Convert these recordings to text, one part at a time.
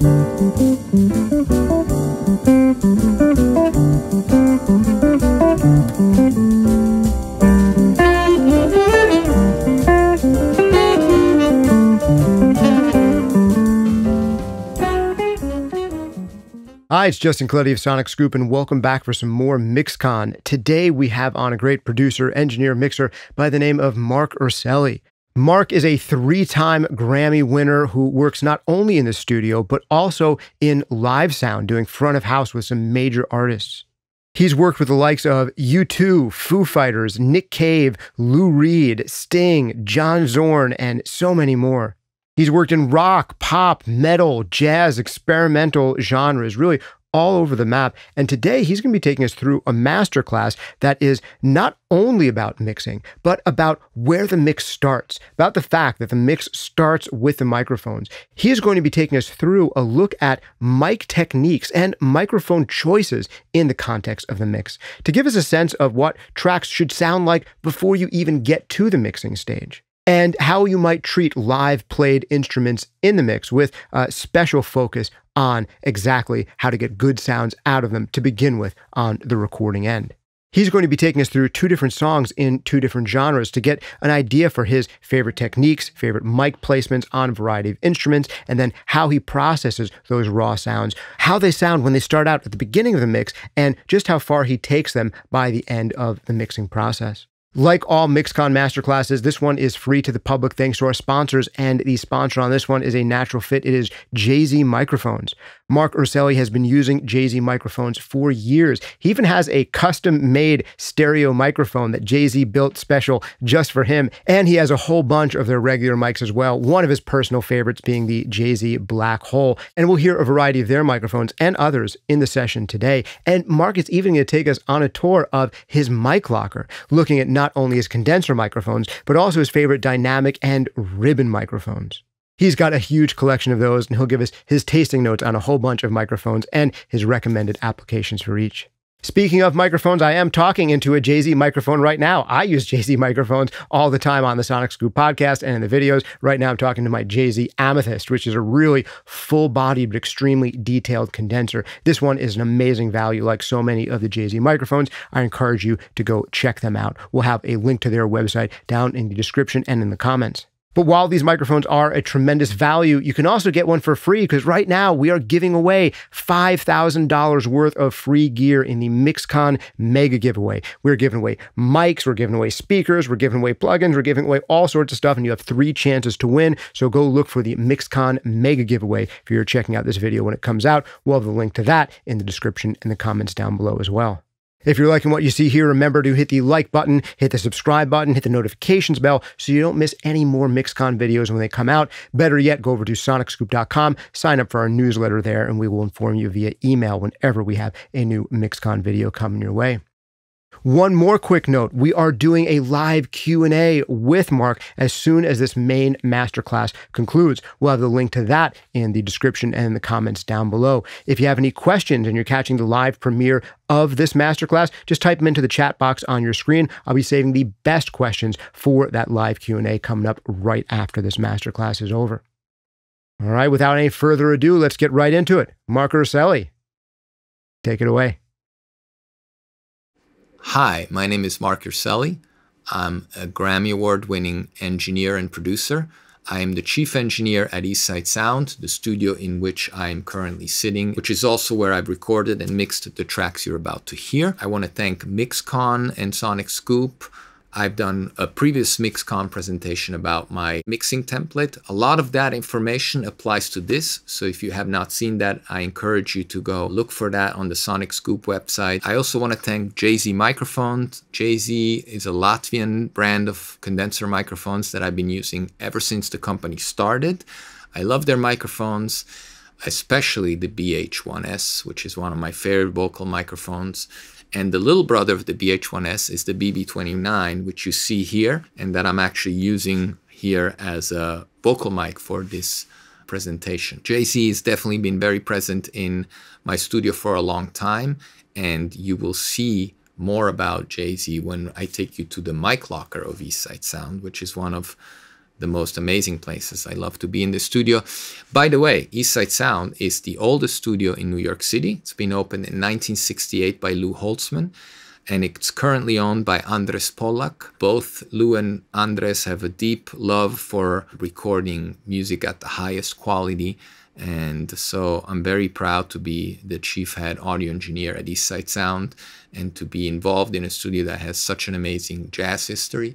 Hi, it's Justin Colletti of Sonic Scoop, and welcome back for some more MixCon. Today, we have on a great producer, engineer, mixer by the name of Marc Urselli. Marc is a three time Grammy winner who works not only in the studio, but also in live sound, doing front of house with some major artists. He's worked with the likes of U2, Foo Fighters, Nick Cave, Lou Reed, Sting, John Zorn, and so many more. He's worked in rock, pop, metal, jazz, experimental genres, really all over the map. And today he's going to be taking us through a masterclass that is not only about mixing, but about where the mix starts, about the fact that the mix starts with the microphones. He is going to be taking us through a look at mic techniques and microphone choices in the context of the mix to give us a sense of what tracks should sound like before you even get to the mixing stage and how you might treat live played instruments in the mix with a special focus on exactly how to get good sounds out of them to begin with on the recording end. He's going to be taking us through two different songs in two different genres to get an idea for his favorite techniques, favorite mic placements on a variety of instruments, and then how he processes those raw sounds, how they sound when they start out at the beginning of the mix, and just how far he takes them by the end of the mixing process. Like all MixCon masterclasses, this one is free to the public thanks to our sponsors, and the sponsor on this one is a natural fit. It is JZ Microphones. Marc Urselli has been using JZ microphones for years. He even has a custom made stereo microphone that JZ built special just for him. And he has a whole bunch of their regular mics as well. One of his personal favorites being the JZ Black Hole. And we'll hear a variety of their microphones and others in the session today. And Marc is even going to take us on a tour of his mic locker, looking at not only his condenser microphones, but also his favorite dynamic and ribbon microphones. He's got a huge collection of those, and he'll give us his tasting notes on a whole bunch of microphones and his recommended applications for each. Speaking of microphones, I am talking into a JZ microphone right now. I use JZ microphones all the time on the Sonic Scoop podcast and in the videos. Right now, I'm talking to my JZ Amethyst, which is a really full bodied but extremely detailed condenser. This one is an amazing value, like so many of the JZ microphones. I encourage you to go check them out. We'll have a link to their website down in the description and in the comments. But while these microphones are a tremendous value, you can also get one for free because right now we are giving away $5,000 worth of free gear in the MixCon mega giveaway. We're giving away mics, we're giving away speakers, we're giving away plugins, we're giving away all sorts of stuff, and you have three chances to win. So go look for the MixCon mega giveaway if you're checking out this video when it comes out. We'll have the link to that in the description and the comments down below as well. If you're liking what you see here, remember to hit the like button, hit the subscribe button, hit the notifications bell so you don't miss any more MixCon videos when they come out. Better yet, go over to sonicscoop.com, sign up for our newsletter there, and we will inform you via email whenever we have a new MixCon video coming your way. One more quick note, we are doing a live Q&A with Marc as soon as this main masterclass concludes. We'll have the link to that in the description and in the comments down below. If you have any questions and you're catching the live premiere of this masterclass, just type them into the chat box on your screen. I'll be saving the best questions for that live Q&A coming up right after this masterclass is over. All right, without any further ado, let's get right into it. Marc Urselli, take it away. Hi, my name is Marc Urselli. I'm a Grammy Award winning engineer and producer. I am the chief engineer at Eastside Sound, the studio in which I am currently sitting, which is also where I've recorded and mixed the tracks you're about to hear. I want to thank Mixcon and Sonic Scoop I've done a previous MixCon presentation about my mixing template. A lot of that information applies to this. So if you have not seen that, I encourage you to go look for that on the Sonic Scoop website. I also want to thank JZ Microphones. JZ is a Latvian brand of condenser microphones that I've been using ever since the company started. I love their microphones especially the BH1S, which is one of my favorite vocal microphones. And the little brother of the BH1S is the BB29, which you see here, and that I'm actually using here as a vocal mic for this presentation. JZ has definitely been very present in my studio for a long time, and you will see more about JZ when I take you to the mic locker of Eastside Sound, which is one of the most amazing places. I love to be in the studio. By the way, Eastside Sound is the oldest studio in New York City. It's been opened in 1968 by Lou Holtzman and it's currently owned by Andres Pollak. Both Lou and Andres have a deep love for recording music at the highest quality. And so I'm very proud to be the chief head audio engineer at Eastside Sound and to be involved in a studio that has such an amazing jazz history.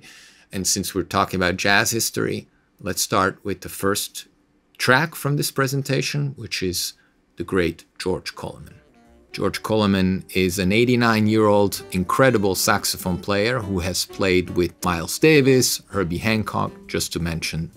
And since we're talking about jazz history, let's start with the first track from this presentation, which is the great George Coleman. George Coleman is an 89 year old incredible saxophone player who has played with Miles Davis, Herbie Hancock, just to mention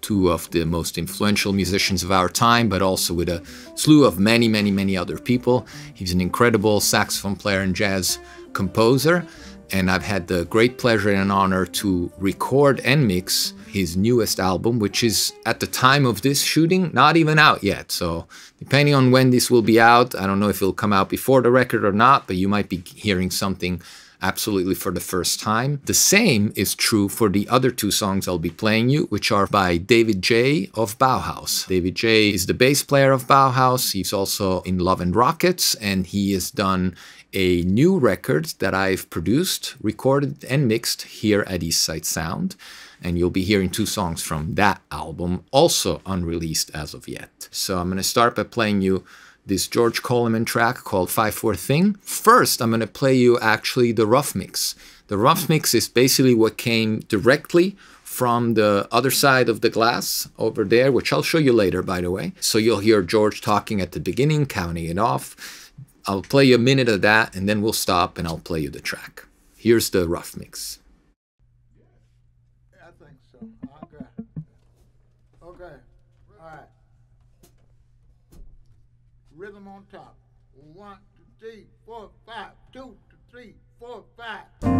two of the most influential musicians of our time, but also with a slew of many, many, many other people. He's an incredible saxophone player and jazz composer and I've had the great pleasure and honor to record and mix his newest album, which is at the time of this shooting not even out yet. So, depending on when this will be out, I don't know if it'll come out before the record or not, but you might be hearing something absolutely for the first time. The same is true for the other two songs I'll be playing you, which are by David J. of Bauhaus. David J. is the bass player of Bauhaus. He's also in Love and Rockets, and he has done a new record that I've produced, recorded, and mixed here at Eastside Sound. And you'll be hearing two songs from that album, also unreleased as of yet. So I'm going to start by playing you this George Coleman track called 5-4 Thing. First, I'm going to play you actually the rough mix. The rough mix is basically what came directly from the other side of the glass over there, which I'll show you later, by the way. So you'll hear George talking at the beginning, counting it off. I'll play you a minute of that and then we'll stop and I'll play you the track. Here's the rough mix. Okay. All right. Rhythm on top. One, two, three, four, five. Two, three, four, five.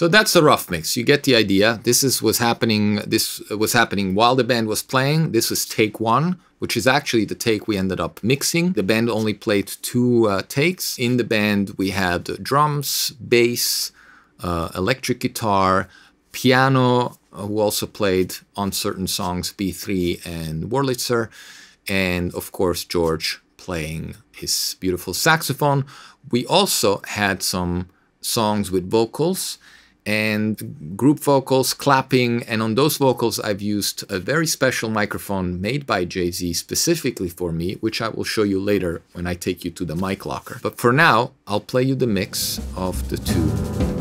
So that's the rough mix. You get the idea. This is was happening. This was happening while the band was playing. This was take one, which is actually the take we ended up mixing. The band only played two uh, takes. In the band, we had drums, bass, uh, electric guitar, piano, uh, who also played on certain songs B3 and Wurlitzer, and of course George playing his beautiful saxophone. We also had some songs with vocals and group vocals, clapping. And on those vocals, I've used a very special microphone made by JZ specifically for me, which I will show you later when I take you to the mic locker. But for now, I'll play you the mix of the two.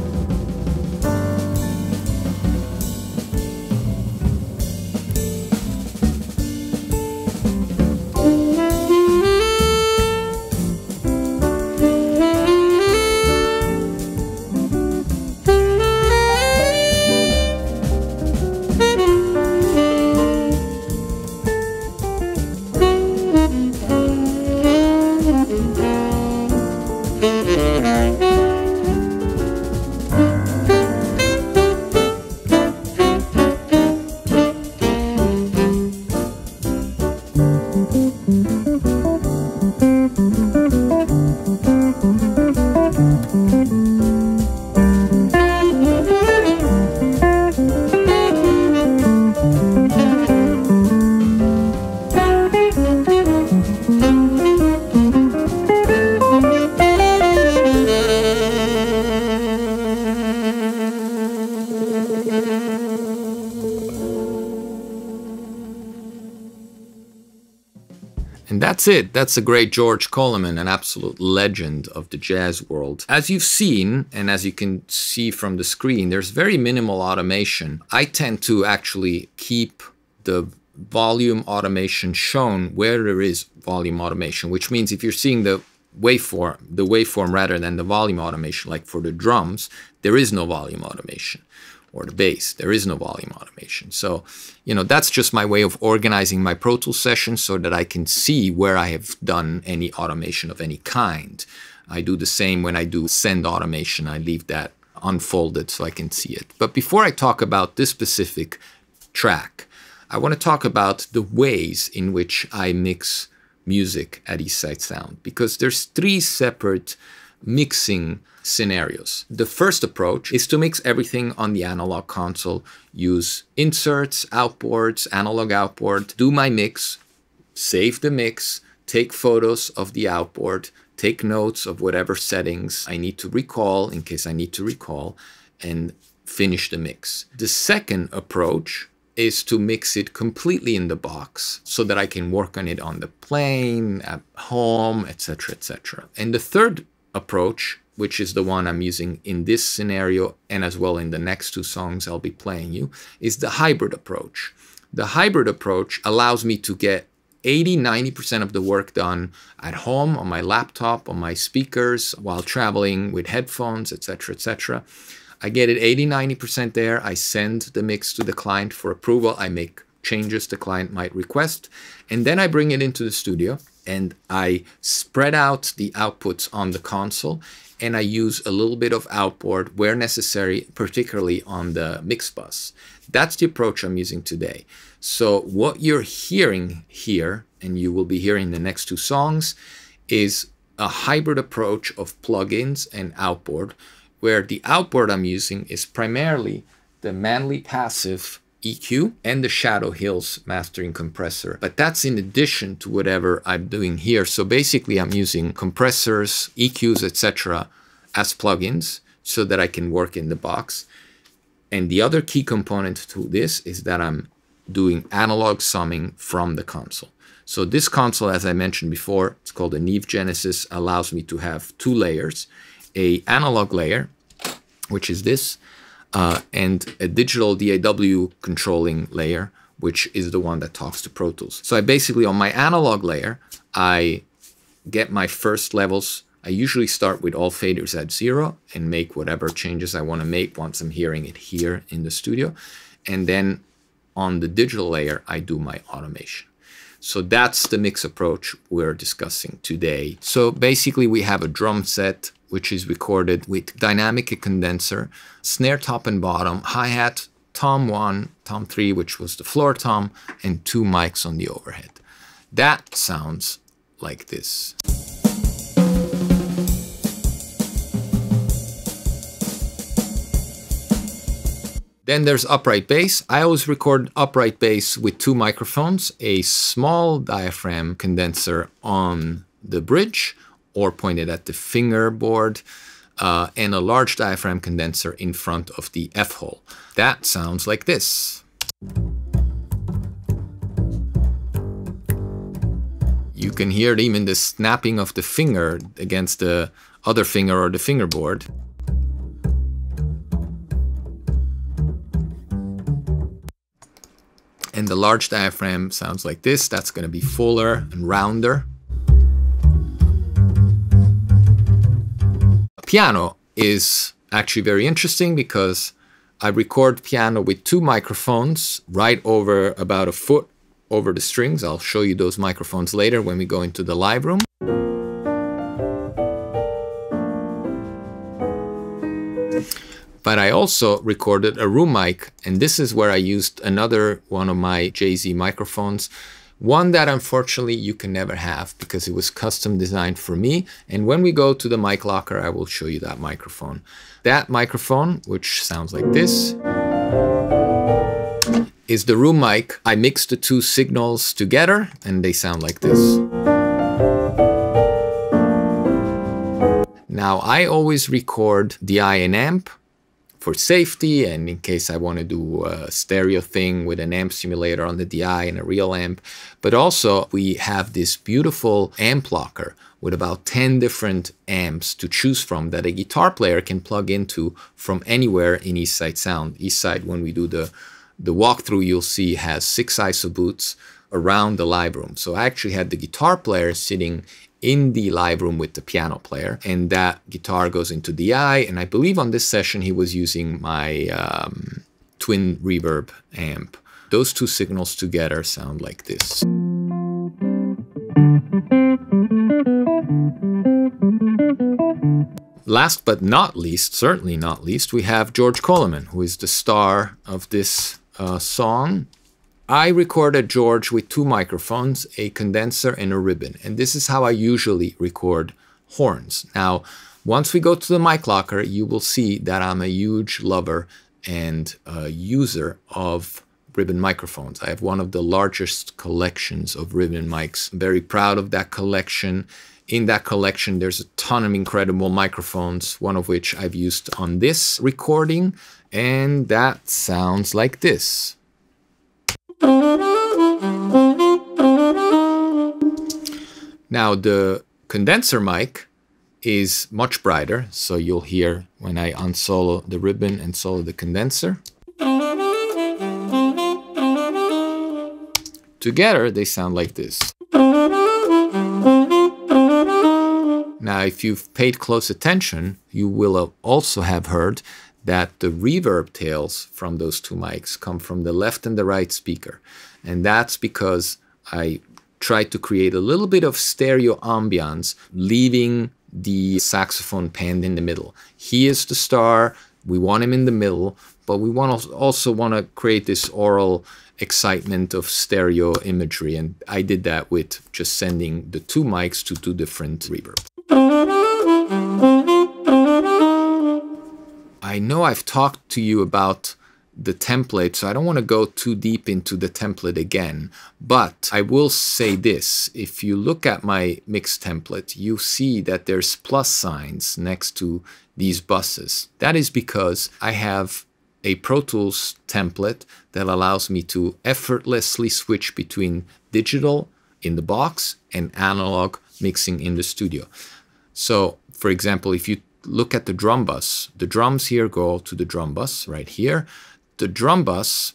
That's it. That's a great George Coleman, an absolute legend of the jazz world. As you've seen, and as you can see from the screen, there's very minimal automation. I tend to actually keep the volume automation shown where there is volume automation, which means if you're seeing the waveform, the waveform rather than the volume automation. Like for the drums, there is no volume automation or the bass. There is no volume automation. So, you know, that's just my way of organizing my Pro Tools session so that I can see where I have done any automation of any kind. I do the same when I do send automation. I leave that unfolded so I can see it. But before I talk about this specific track, I want to talk about the ways in which I mix music at Eastside Sound because there's three separate mixing scenarios. The first approach is to mix everything on the analog console, use inserts, outboards, analog outboard, do my mix, save the mix, take photos of the outboard, take notes of whatever settings I need to recall in case I need to recall, and finish the mix. The second approach is to mix it completely in the box so that I can work on it on the plane, at home, etc., etc. And the third approach, which is the one I'm using in this scenario and as well in the next two songs I'll be playing you, is the hybrid approach. The hybrid approach allows me to get 80 90% of the work done at home on my laptop on my speakers while traveling with headphones etc etc i get it 80 90% there. I send the mix to the client for approval. I make changes the client might request. And then i bring it into the studio and I spread out the outputs on the console and I use a little bit of outboard where necessary, particularly on the mix bus. That's the approach I'm using today. So what you're hearing here, and you will be hearing the next two songs, is a hybrid approach of plugins and outboard, where the outboard I'm using is primarily the Manley Passive EQ and the Shadow Hills mastering compressor. But that's in addition to whatever I'm doing here. So basically I'm using compressors, EQs, etc. as plugins so that I can work in the box. And the other key component to this is that I'm doing analog summing from the console. So this console, as I mentioned before, it's called a Neve Genesys, allows me to have two layers, a analog layer, which is this, uh, and a digital DAW controlling layer, which is the one that talks to Pro Tools. So I basically, on my analog layer, I get my first levels. I usually start with all faders at zero and make whatever changes I want to make once I'm hearing it here in the studio. And then on the digital layer, I do my automation. So that's the mix approach we're discussing today. So basically we have a drum set which is recorded with dynamic condenser, snare top and bottom, hi-hat, tom 1, tom 3, which was the floor tom, and two mics on the overhead. That sounds like this. Then there's upright bass. I always record upright bass with two microphones, a small diaphragm condenser on the bridge or pointed at the fingerboard, uh, and a large diaphragm condenser in front of the F-hole. That sounds like this. You can hear even the snapping of the finger against the other finger or the fingerboard. And the large diaphragm sounds like this. That's going to be fuller and rounder. Piano is actually very interesting because I record piano with two microphones right over about a foot over the strings. I'll show you those microphones later when we go into the live room. But I also recorded a room mic, and this is where I used another one of my JZ microphones. One that unfortunately you can never have because it was custom designed for me. And when we go to the mic locker, I will show you that microphone. That microphone, which sounds like this, is the room mic. I mix the two signals together and they sound like this. Now I always record DI and amp for safety and in case I want to do a stereo thing with an amp simulator on the DI and a real amp. But also we have this beautiful amp locker with about 10 different amps to choose from that a guitar player can plug into from anywhere in Eastside Sound. Eastside, when we do the, the walkthrough, you'll see has six ISO boots around the live room. So I actually had the guitar player sitting in the live room with the piano player, and that guitar goes into the DI. And I believe on this session he was using my um, twin reverb amp. Those two signals together sound like this. Last but not least, certainly not least, we have George Coleman, who is the star of this uh, song. I recorded George with two microphones, a condenser and a ribbon, and this is how I usually record horns. Now, once we go to the mic locker, you will see that I'm a huge lover and uh, user of ribbon microphones. I have one of the largest collections of ribbon mics. I'm very proud of that collection in that collection, there's a ton of incredible microphones, one of which I've used on this recording, and that sounds like this. Now, the condenser mic is much brighter, so you'll hear when I unsolo the ribbon and solo the condenser. Together, they sound like this. Now, if you've paid close attention, you will also have heard that the reverb tails from those two mics come from the left and the right speaker. And that's because I tried to create a little bit of stereo ambiance, leaving the saxophone panned in the middle. He is the star, we want him in the middle, but we want to also want to create this aural excitement of stereo imagery. And I did that with just sending the two mics to two different reverbs. I know I've talked to you about the template, so I don't want to go too deep into the template again. But I will say this, if you look at my mix template, you see that there's plus signs next to these buses. That is because I have a Pro Tools template that allows me to effortlessly switch between digital in the box and analog mixing in the studio. So, for example, if you look at the drum bus, the drums here go to the drum bus right here. The drum bus,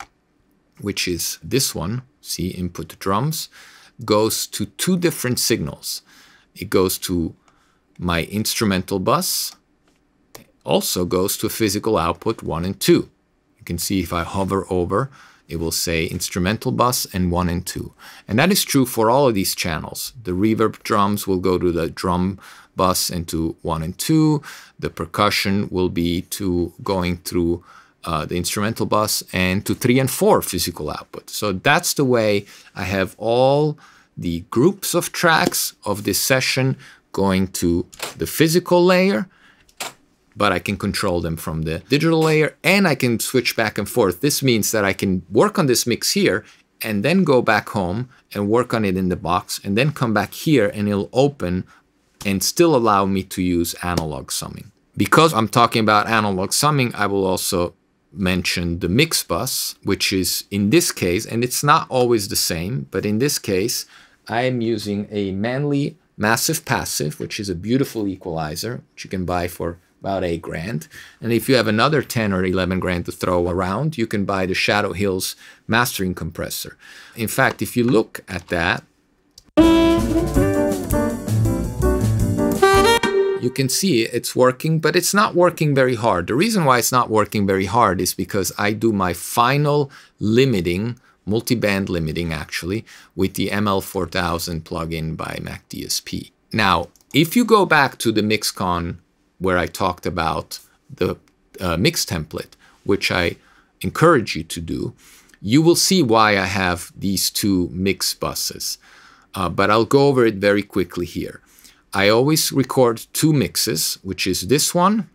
which is this one, see input drums, goes to two different signals. It goes to my instrumental bus, also goes to a physical output 1 and 2. You can see if I hover over, it will say instrumental bus and 1 and 2. And that is true for all of these channels. The reverb drums will go to the drum bus into one and two. The percussion will be to going through uh, the instrumental bus and to three and four physical output. So that's the way I have all the groups of tracks of this session going to the physical layer, but I can control them from the digital layer and I can switch back and forth. This means that I can work on this mix here and then go back home and work on it in the box and then come back here and it'll open and still allow me to use analog summing. Because I'm talking about analog summing, I will also mention the mix bus, which is in this case, and it's not always the same, but in this case, I am using a Manley Massive Passive, which is a beautiful equalizer, which you can buy for about eight grand. And if you have another 10 or 11 grand to throw around, you can buy the Shadow Hills mastering compressor. In fact, if you look at that, you can see it's working, but it's not working very hard. The reason why it's not working very hard is because I do my final limiting, multi-band limiting actually, with the ML4000 plugin by McDSP. Now, if you go back to the MixCon where I talked about the uh, mix template, which I encourage you to do, you will see why I have these two mix buses. Uh, but I'll go over it very quickly here. I always record two mixes, which is this one,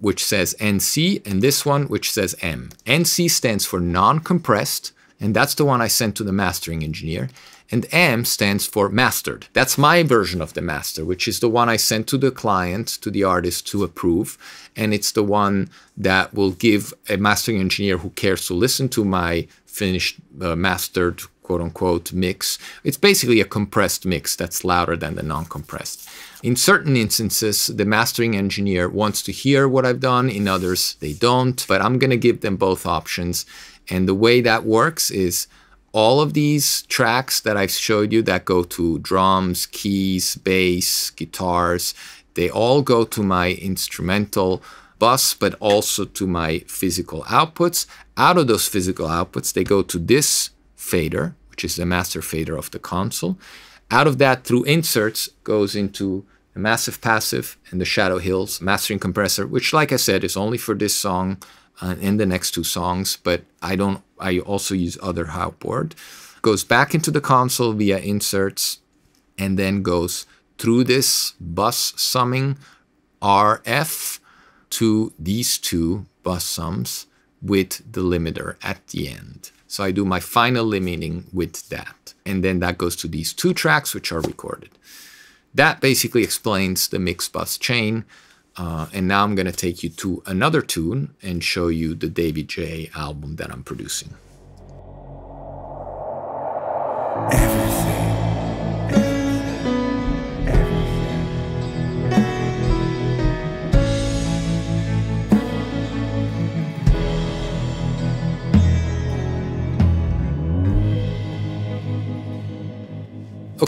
which says NC, and this one, which says M. NC stands for non-compressed, and that's the one I sent to the mastering engineer. And M stands for mastered. That's my version of the master, which is the one I sent to the client, to the artist to approve. And it's the one that will give a mastering engineer who cares to listen to my finished uh, mastered quote unquote mix. It's basically a compressed mix that's louder than the non compressed. In certain instances, the mastering engineer wants to hear what I've done, in others, they don't, but I'm going to give them both options. And the way that works is all of these tracks that I've showed you that go to drums, keys, bass, guitars, they all go to my instrumental bus, but also to my physical outputs. Out of those physical outputs, they go to this fader, which is the master fader of the console. Out of that, through inserts, goes into a massive passive and the Shadow Hills mastering compressor, which, like I said, is only for this song uh, and the next two songs, but I don't. I also use other outboard. Goes back into the console via inserts, and then goes through this bus summing RF to these two bus sums with the limiter at the end. So I do my final limiting with that. And then that goes to these two tracks, which are recorded. That basically explains the mix bus chain. Uh, and now I'm going to take you to another tune and show you the David J album that I'm producing.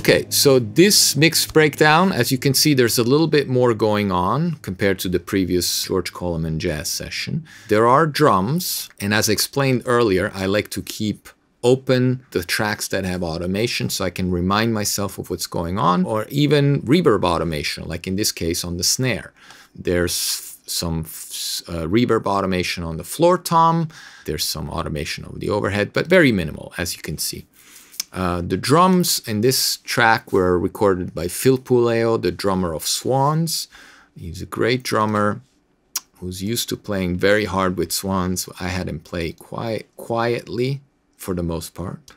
Okay, so this mix breakdown, as you can see, there's a little bit more going on compared to the previous George Coleman jazz session. There are drums, and as I explained earlier, I like to keep open the tracks that have automation so I can remind myself of what's going on, or even reverb automation, like in this case on the snare. There's some uh, reverb automation on the floor tom, there's some automation over the overhead, but very minimal, as you can see. Uh, the drums in this track were recorded by Phil Puleo, the drummer of Swans. He's a great drummer who's used to playing very hard with Swans. I had him play quiet, quietly for the most part.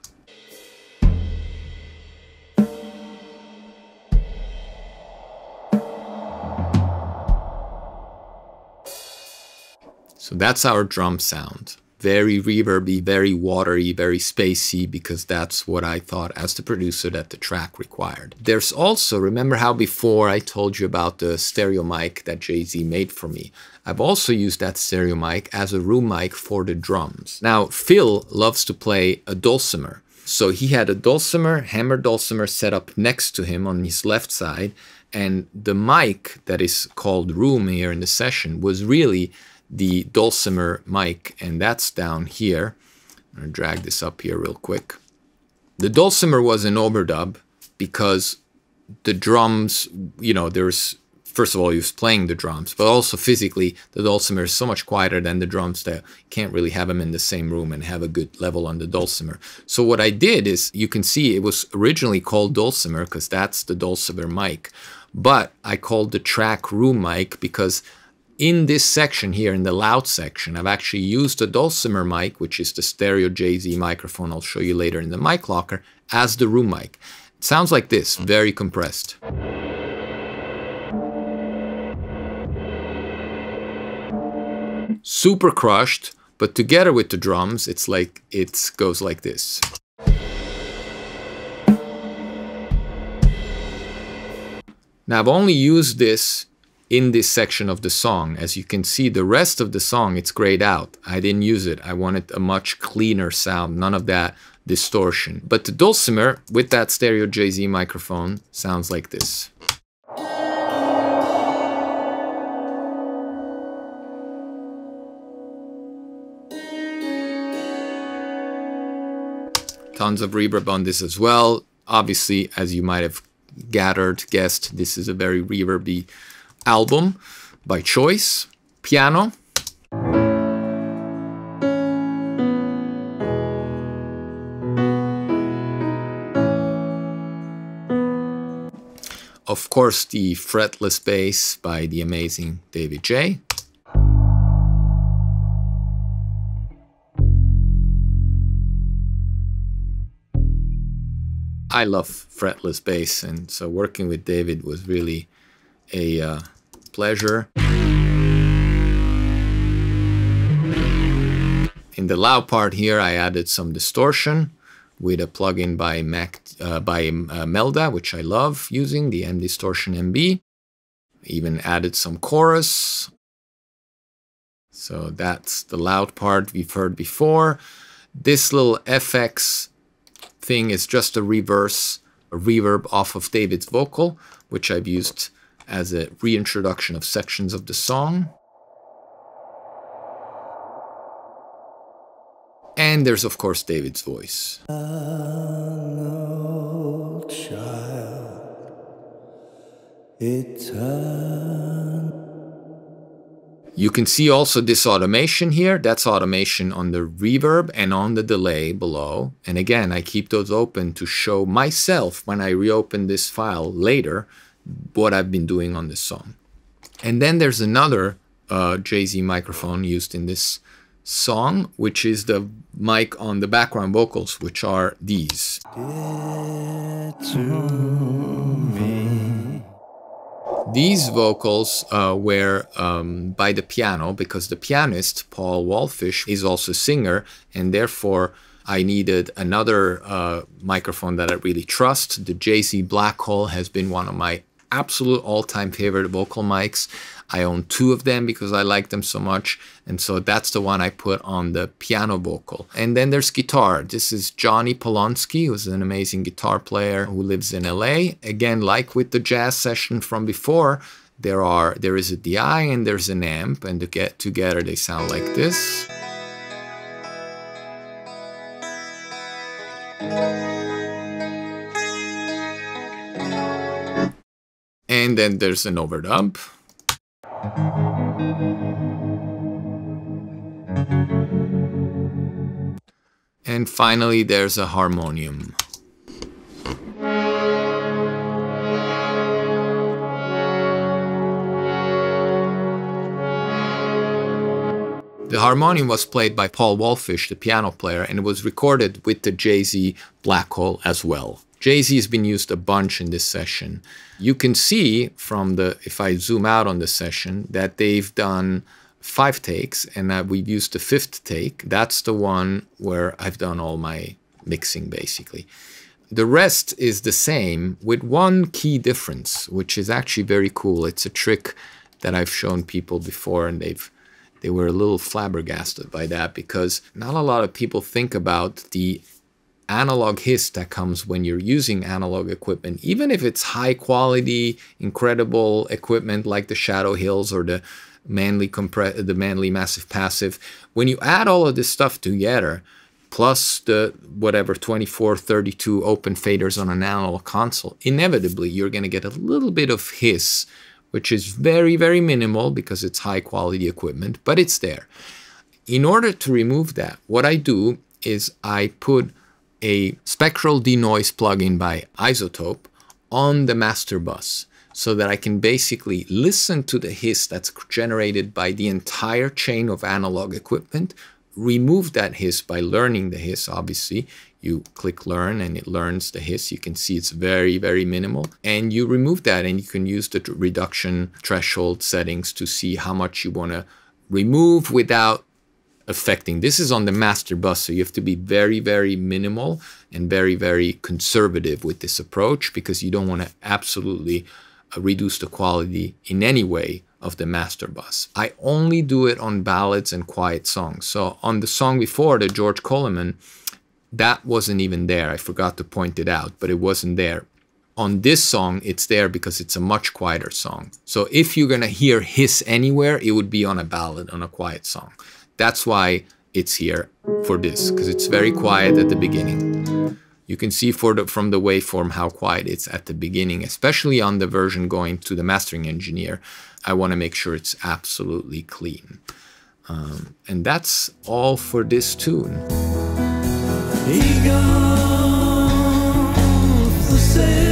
So that's our drum sound very reverby, very watery, very spacey, because that's what I thought as the producer that the track required. There's also, remember how before I told you about the stereo mic that JZ made for me? I've also used that stereo mic as a room mic for the drums. Now, Phil loves to play a dulcimer. So he had a dulcimer, hammer dulcimer set up next to him on his left side, and the mic that is called room here in the session was really the dulcimer mic, and that's down here. I'm going to drag this up here real quick. The dulcimer was an overdub because the drums, you know, there's, first of all, he was playing the drums, but also physically, the dulcimer is so much quieter than the drums that you can't really have them in the same room and have a good level on the dulcimer. So what I did is, you can see it was originally called dulcimer because that's the dulcimer mic, but I called the track room mic because in this section here, in the loud section, I've actually used the dulcimer mic, which is the stereo JZ microphone I'll show you later in the mic locker, as the room mic. It sounds like this, very compressed. Super crushed, but together with the drums, it's like it goes like this. Now I've only used this in this section of the song. As you can see, the rest of the song, it's grayed out. I didn't use it. I wanted a much cleaner sound, none of that distortion. But the dulcimer with that stereo JZ microphone sounds like this. Tons of reverb on this as well. Obviously, as you might have gathered, guessed, this is a very reverby album by choice, piano. Of course, the fretless bass by the amazing David J. I love fretless bass, and so working with David was really a uh, pleasure. In the loud part here, I added some distortion with a plugin by Mac uh, by uh, Melda, which I love using, the M Distortion MB. Even added some chorus. So that's the loud part we've heard before. This little FX thing is just a reverse, a reverb off of David's vocal, which I've used as a reintroduction of sections of the song. And there's, of course, David's voice. You can see also this automation here. That's automation on the reverb and on the delay below. And again, I keep those open to show myself when I reopen this file later what I've been doing on this song. And then there's another uh, JZ microphone used in this song, which is the mic on the background vocals, which are these. These vocals uh, were um, by the piano because the pianist, Paul Wallfisch, is also a singer, and therefore I needed another uh, microphone that I really trust. The JZ Black Hole has been one of my absolute all-time favorite vocal mics. I own two of them because I like them so much. And so that's the one I put on the piano vocal. And then there's guitar. This is Johnny Polonsky, who's an amazing guitar player who lives in LA. Again, like with the jazz session from before, there are there is a DI and there's an amp, and to get together they sound like this. And then there's an overdub. And finally, there's a harmonium. The harmonium was played by Paul Wallfisch, the piano player, and it was recorded with the JZ Black Hole as well. JZ has been used a bunch in this session. You can see from the, if I zoom out on the session, that they've done five takes and that we've used the fifth take. That's the one where I've done all my mixing basically. The rest is the same with one key difference, which is actually very cool. It's a trick that I've shown people before and they've they were a little flabbergasted by that because not a lot of people think about the analog hiss that comes when you're using analog equipment, even if it's high quality, incredible equipment like the Shadow Hills or the Manley compre- the Manley Massive Passive. When you add all of this stuff together, plus the whatever 24, 32 open faders on an analog console, inevitably you're going to get a little bit of hiss, which is very, very minimal because it's high quality equipment, but it's there. In order to remove that, what I do is I put a spectral denoise plugin by iZotope on the master bus so that I can basically listen to the hiss that's generated by the entire chain of analog equipment, remove that hiss by learning the hiss, obviously. You click learn and it learns the hiss. You can see it's very, very minimal. And you remove that and you can use the reduction threshold settings to see how much you want to remove without affecting. This is on the master bus, so you have to be very, very minimal and very, very conservative with this approach because you don't want to absolutely uh, reduce the quality in any way of the master bus. I only do it on ballads and quiet songs. So on the song before, the George Coleman, that wasn't even there. I forgot to point it out, but it wasn't there. On this song, it's there because it's a much quieter song. So if you're gonna hear hiss anywhere, it would be on a ballad, on a quiet song. That's why it's here for this, because it's very quiet at the beginning. You can see the, from the waveform how quiet it's at the beginning, especially on the version going to the mastering engineer. I want to make sure it's absolutely clean. Um, and that's all for this tune. The same.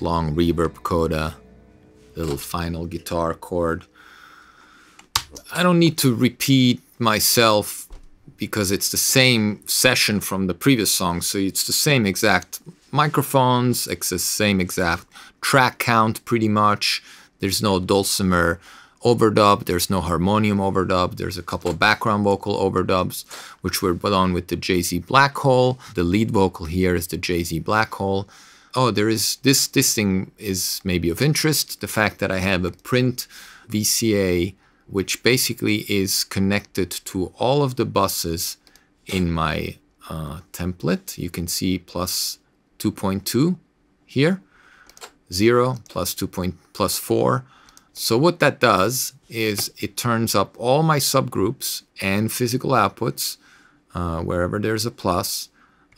Long reverb coda, little final guitar chord. I don't need to repeat myself because it's the same session from the previous song. So it's the same exact microphones, it's the same exact track count pretty much. There's no dulcimer overdub, there's no harmonium overdub, there's a couple of background vocal overdubs, which were done with the JZ Black Hole. The lead vocal here is the JZ Black Blackhole. Oh, there is this this thing is maybe of interest. The fact that I have a print VCA which basically is connected to all of the buses in my uh, template. You can see plus 2.2 here, 0 plus 2 point, plus 4. So what that does is it turns up all my subgroups and physical outputs uh, wherever there's a plus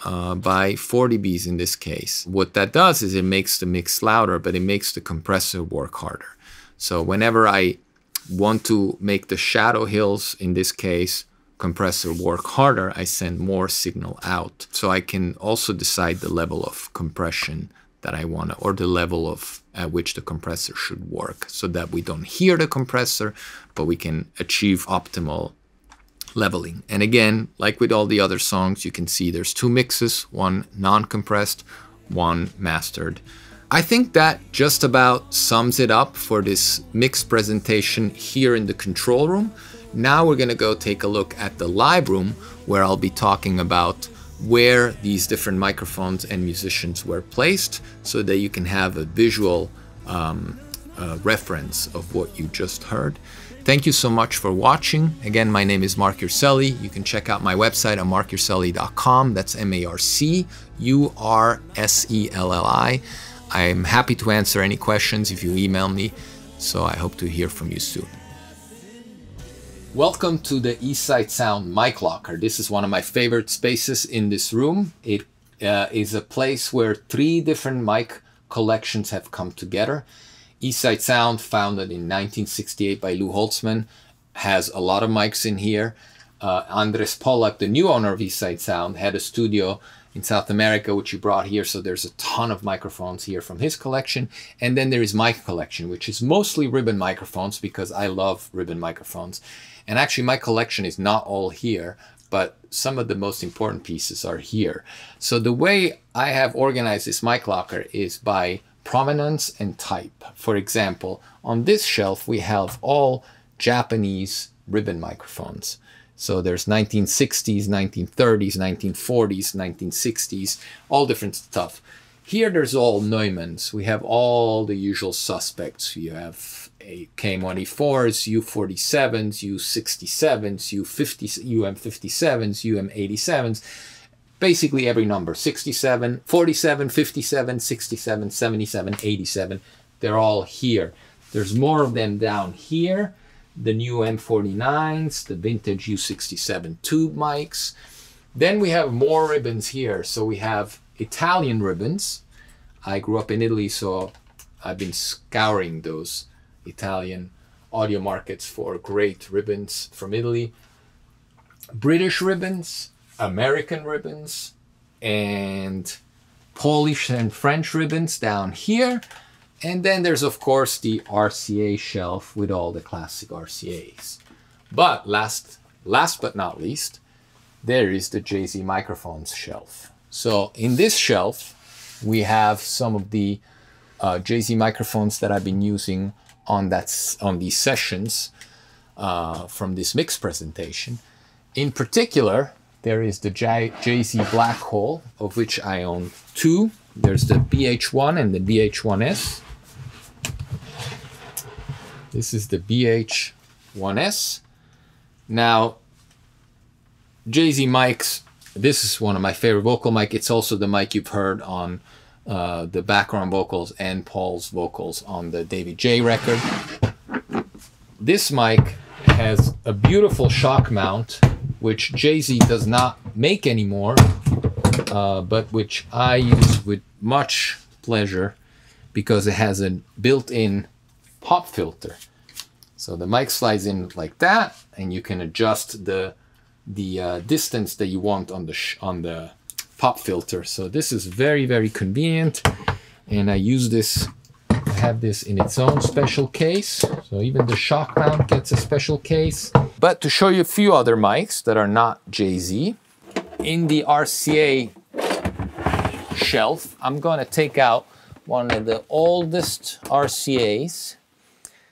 uh, by 4 dBs in this case. What that does is it makes the mix louder, but it makes the compressor work harder. So whenever I want to make the shadow hills, in this case, compressor work harder, I send more signal out. So I can also decide the level of compression that I want or the level of at which the compressor should work so that we don't hear the compressor, but we can achieve optimal leveling. And again, like with all the other songs, you can see there's two mixes, one non-compressed, one mastered. I think that just about sums it up for this mix presentation here in the control room. Now we're gonna go take a look at the live room where I'll be talking about where these different microphones and musicians were placed so that you can have a visual um, uh, reference of what you just heard. Thank you so much for watching. Again, my name is Marc Urselli. You can check out my website at marcurselli.com. That's M A R C U R S E L L I. I'm happy to answer any questions if you email me, so I hope to hear from you soon. Welcome to the Eastside Sound Mic Locker. This is one of my favorite spaces in this room. It uh, is a place where three different mic collections have come together. Eastside Sound, founded in 1968 by Lou Holtzman, has a lot of mics in here. Uh, Andres Pollack, the new owner of Eastside Sound, had a studio in South America, which he brought here. So there's a ton of microphones here from his collection. And then there is my collection, which is mostly ribbon microphones because I love ribbon microphones. And actually my collection is not all here, but some of the most important pieces are here. So the way I have organized this mic locker is by provenance and type. For example, on this shelf, we have all Japanese ribbon microphones. So there's 1960s, 1930s, 1940s, 1960s, all different stuff. Here there's all Neumanns. We have all the usual suspects. You have a KM184s, U47s, U67s, U50, UM57s, UM87s, basically every number 67, 47, 57, 67, 77, 87. They're all here. There's more of them down here the new M49s, the vintage U67 tube mics. Then we have more ribbons here. So we have Italian ribbons. I grew up in Italy, so I've been scouring those Italian audio markets for great ribbons from Italy. British ribbons, American ribbons, and Polish and French ribbons down here. And then there's of course the RCA shelf with all the classic RCAs. But last, last but not least, there is the JZ microphones shelf. So in this shelf, we have some of the uh, JZ microphones that I've been using on that on these sessions uh, from this mix presentation. In particular, there is the J- Black Hole of which I own two. There's the BH1 and the BH1S. This is the BH1S. Now, JZ mics, this is one of my favorite vocal mic. It's also the mic you've heard on uh, the background vocals and Paul's vocals on the David J record. This mic has a beautiful shock mount, which JZ does not make anymore, uh, but which I use with much pleasure because it has a built-in pop filter. So the mic slides in like that, and you can adjust the the uh, distance that you want on the on the pop filter. So this is very very convenient. And I use this, have this in its own special case. So even the shock mount gets a special case. But to show you a few other mics that are not JZ, in the RCA shelf, I'm gonna take out one of the oldest RCAs,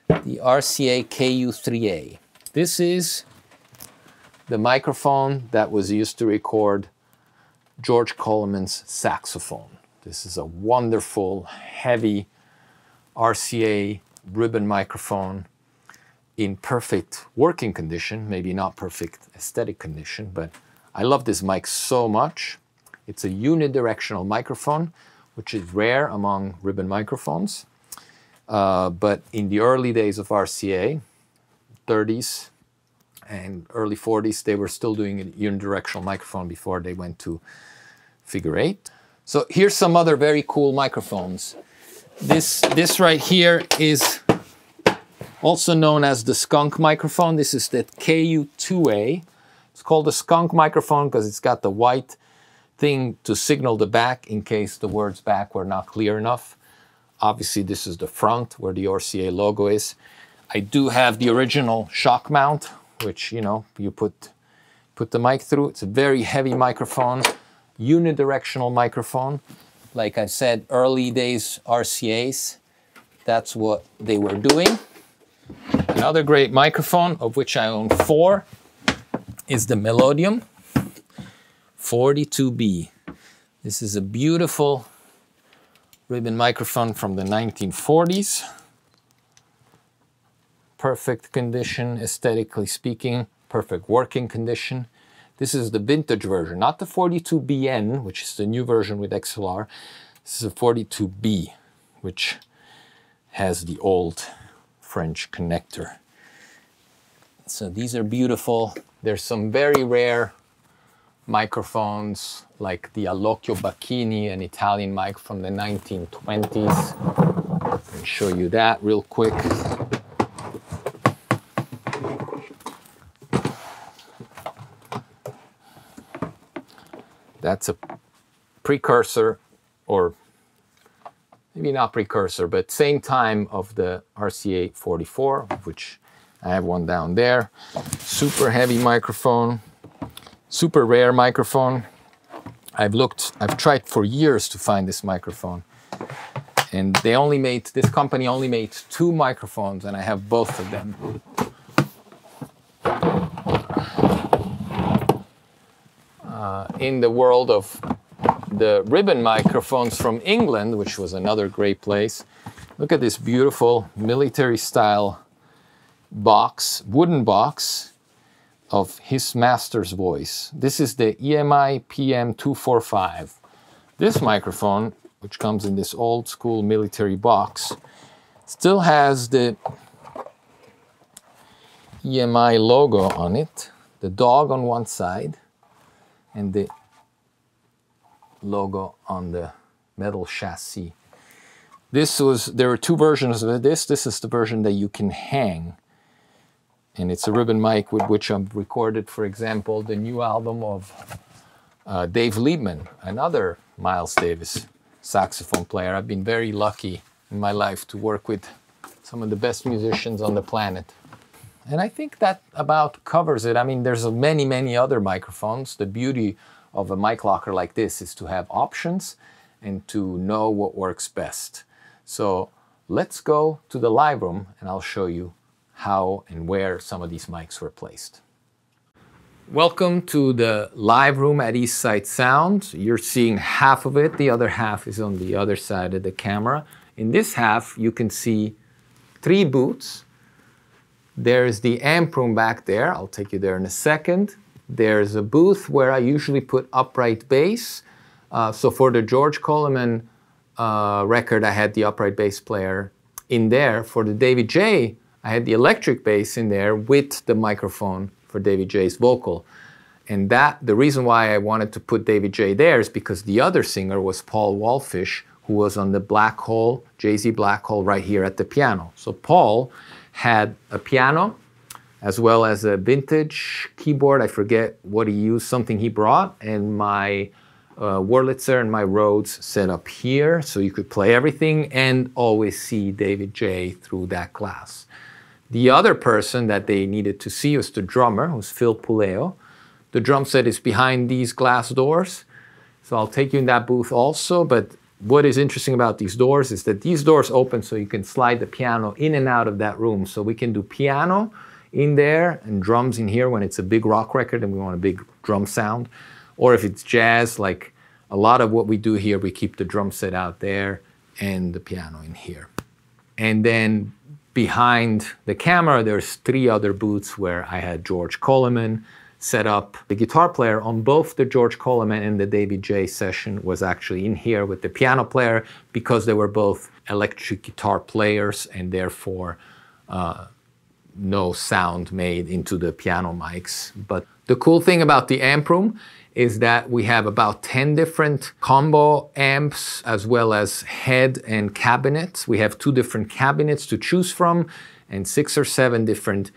the RCA KU3A. This is the microphone that was used to record George Coleman's saxophone. This is a wonderful, heavy RCA ribbon microphone in perfect working condition, maybe not perfect aesthetic condition, but I love this mic so much. It's a unidirectional microphone, which is rare among ribbon microphones. Uh, but in the early days of RCA, 30s and early 40s, they were still doing a unidirectional microphone before they went to figure eight. So here's some other very cool microphones. This, this right here is also known as the skunk microphone. This is the KU2A. It's called the skunk microphone because it's got the white thing to signal the back in case the words back were not clear enough. Obviously, this is the front where the RCA logo is. I do have the original shock mount, which, you know, you put, put the mic through. It's a very heavy microphone, unidirectional microphone. Like I said, early days RCAs, that's what they were doing. Another great microphone, of which I own four, is the Melodium 42B. This is a beautiful ribbon microphone from the 1940s. Perfect condition, aesthetically speaking, perfect working condition. This is the vintage version, not the 42BN, which is the new version with XLR. This is a 42B, which has the old French connector. So these are beautiful. There's some very rare microphones like the Allocchio Bacchini, an Italian mic from the 1920s. I'll show you that real quick. That's a precursor or maybe not precursor, but same time of the RCA 44, which I have one down there. Super heavy microphone, super rare microphone. I've looked, I've tried for years to find this microphone. And they only made, this company only made two microphones and I have both of them. In the world of the ribbon microphones from England, which was another great place. Look at this beautiful military style box, wooden box of his master's voice. This is the EMI PM245. This microphone, which comes in this old school military box, still has the EMI logo on it, the dog on one side, and the logo on the metal chassis. This was, there are two versions of this. This is the version that you can hang. And it's a ribbon mic with which I've recorded, for example, the new album of uh, Dave Liebman, another Miles Davis saxophone player. I've been very lucky in my life to work with some of the best musicians on the planet. And I think that about covers it. I mean, there's many, many other microphones. The beauty of a mic locker like this is to have options and to know what works best. So let's go to the live room and I'll show you how and where some of these mics were placed. Welcome to the live room at Eastside Sound. You're seeing half of it, the other half is on the other side of the camera. In this half, you can see three booths. There's the amp room back there. I'll take you there in a second. There's a booth where I usually put upright bass. Uh, so for the George Coleman uh, record, I had the upright bass player in there. For the David J, I had the electric bass in there with the microphone for David J's vocal. And that the reason why I wanted to put David J there is because the other singer was Paul Wallfisch, who was on the Black Hole, JZ Black Hole right here at the piano. So Paul had a piano as well as a vintage keyboard. I forget what he used, something he brought, and my uh, Wurlitzer and my Rhodes set up here, so you could play everything and always see David J through that glass. The other person that they needed to see was the drummer, who's Phil Puleo. The drum set is behind these glass doors, so I'll take you in that booth also. But what is interesting about these doors is that these doors open so you can slide the piano in and out of that room. So we can do piano in there and drums in here when it's a big rock record and we want a big drum sound. Or if it's jazz, like a lot of what we do here, we keep the drum set out there and the piano in here. And then behind the camera, there's three other booths where I had George Coleman set up. The guitar player on both the George Coleman and the David J session was actually in here with the piano player because they were both electric guitar players and therefore uh, no sound made into the piano mics. But the cool thing about the amp room is that we have about 10 different combo amps as well as head and cabinets. We have two different cabinets to choose from and six or seven different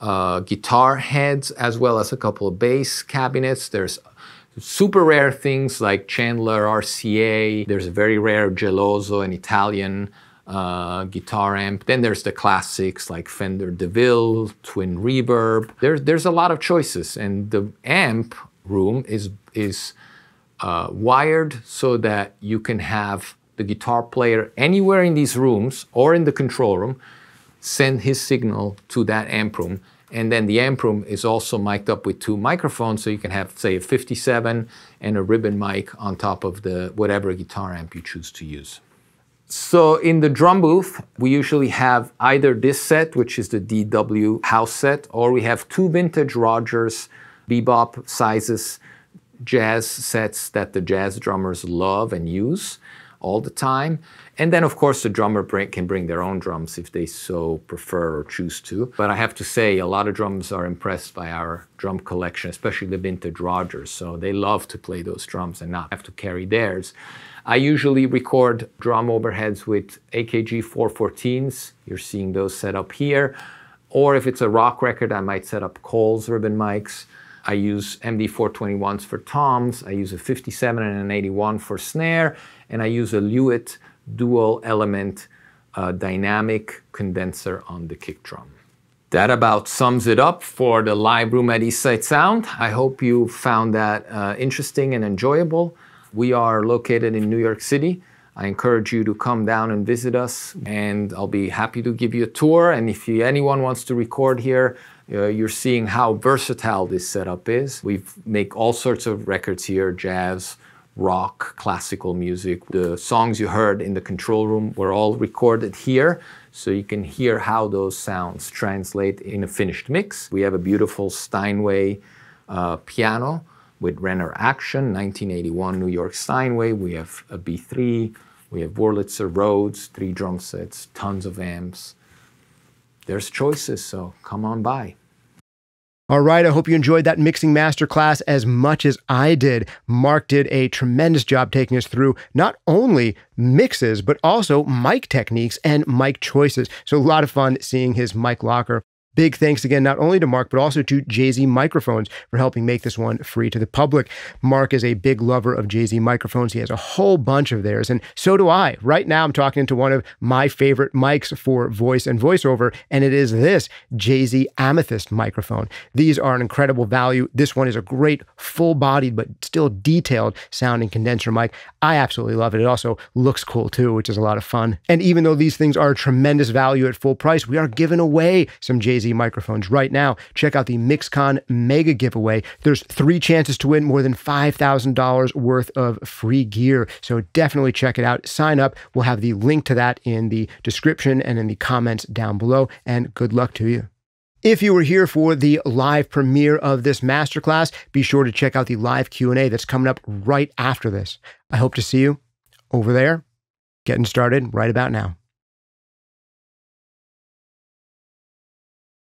uh, guitar heads as well as a couple of bass cabinets. There's super rare things like Chandler RCA. There's a very rare Geloso, an Italian uh, guitar amp. Then there's the classics like Fender DeVille, Twin Reverb. There's there's a lot of choices, and the amp room is, is uh, wired so that you can have the guitar player anywhere in these rooms or in the control room send his signal to that amp room. And then the amp room is also mic'd up with two microphones, so you can have, say, a 57 and a ribbon mic on top of the whatever guitar amp you choose to use. So in the drum booth, we usually have either this set, which is the DW house set, or we have two vintage Rogers bebop sizes jazz sets that the jazz drummers love and use all the time. And then, of course, the drummer bring, can bring their own drums if they so prefer or choose to. But I have to say, a lot of drums are impressed by our drum collection, especially the vintage Rogers. So they love to play those drums and not have to carry theirs. I usually record drum overheads with AKG 414s. You're seeing those set up here. Or if it's a rock record, I might set up Coles ribbon mics. I use MD421s for toms, I use a 57 and an 81 for snare, and I use a Lewitt dual element uh, dynamic condenser on the kick drum. That about sums it up for the live room at Eastside Sound. I hope you found that uh, interesting and enjoyable. We are located in New York City. I encourage you to come down and visit us, and I'll be happy to give you a tour. And if you, anyone wants to record here, uh, you're seeing how versatile this setup is. We make all sorts of records here, jazz, rock, classical music. The songs you heard in the control room were all recorded here, so you can hear how those sounds translate in a finished mix. We have a beautiful Steinway uh, piano with Renner Action, 1981 New York Steinway. We have a B3, we have Wurlitzer Rhodes, three drum sets, tons of amps there's choices, so come on by. All right, I hope you enjoyed that mixing masterclass as much as I did. Marc did a tremendous job taking us through not only mixes, but also mic techniques and mic choices. So, a lot of fun seeing his mic locker. Big thanks again, not only to Marc, but also to JZ Microphones for helping make this one free to the public. Marc is a big lover of JZ Microphones. He has a whole bunch of theirs, and so do I. Right now, I'm talking to one of my favorite mics for voice and voiceover, and it is this JZ Amethyst microphone. These are an incredible value. This one is a great, full bodied, but still detailed sounding condenser mic. I absolutely love it. It also looks cool too, which is a lot of fun. And even though these things are a tremendous value at full price, we are giving away some Microphones right now. Check out the Mixcon Mega Giveaway. There's three chances to win more than $5,000 worth of free gear. So definitely check it out. Sign up. We'll have the link to that in the description and in the comments down below. And good luck to you. If you were here for the live premiere of this masterclass, be sure to check out the live Q&A that's coming up right after this. I hope to see you over there getting started right about now.